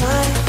mind